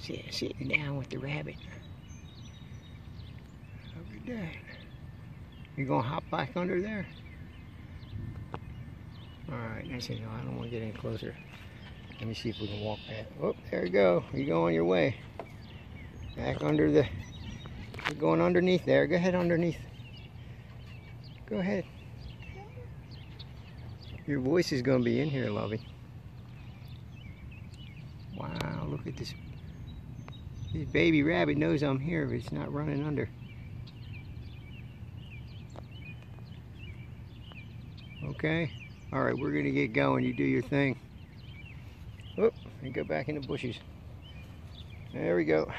Sitting down with the rabbit. Look at that. You gonna hop back under there? Alright, I said, no, I don't want to get any closer. Let me see if we can walk back. Oh, there you go. You go on your way. Back under the... You're going underneath there. Go ahead underneath. Go ahead. Your voice is going to be in here, Lovey. Wow, look at this. This baby rabbit knows I'm here, but it's not running under. Okay. All right, we're going to get going. You do your thing. Whoop, and go back in the bushes. There we go.